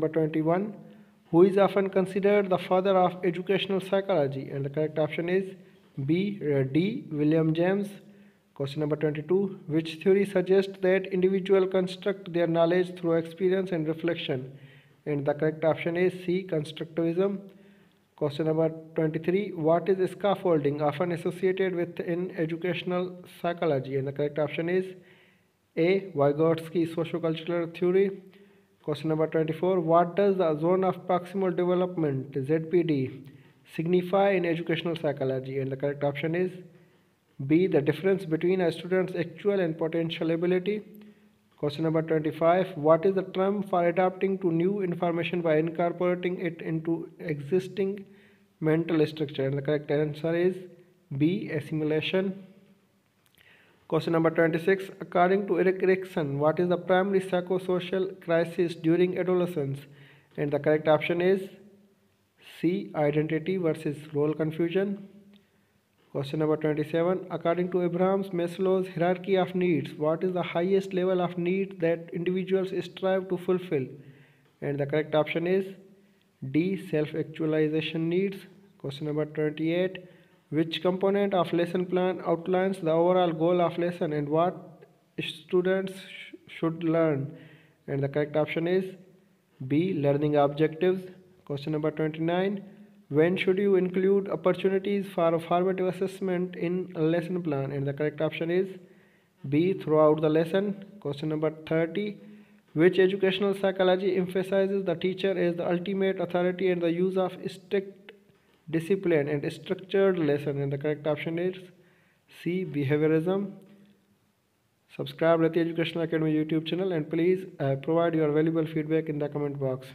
Number 21. Who is often considered the father of educational psychology? And the correct option is B. uh, William James. Question number 22. Which theory suggests that individual construct their knowledge through experience and reflection? And the correct option is C. Constructivism. Question number 23. What is scaffolding often associated with in educational psychology? And the correct option is A. Vygotsky sociocultural theory. Question number 24. What does the zone of proximal development ZPD signify in educational psychology? And the correct option is B. The difference between a student's actual and potential ability. Question number 25. What is the term for adapting to new information by incorporating it into existing mental structure? And the correct answer is B. Assimilation. Question number 26. According to Erik Erikson, what is the primary psychosocial crisis during adolescence? And the correct option is C. Identity versus role confusion. Question number 27. According to Abraham Maslow's hierarchy of needs, what is the highest level of need that individuals strive to fulfill? And the correct option is D. Self actualization needs. Question number 28. Which component of lesson plan outlines the overall goal of lesson and what students sh- should learn? And the correct option is B. Learning objectives. Question number 29. When should you include opportunities for formative assessment in lesson plan? And the correct option is B. Throughout the lesson. Question number 30. Which educational psychology emphasizes the teacher as the ultimate authority and the use of strict discipline and structured lesson? And the correct option is C. Behaviorism. Subscribe Reti Educational Academy YouTube channel and please uh, provide your valuable feedback in the comment box.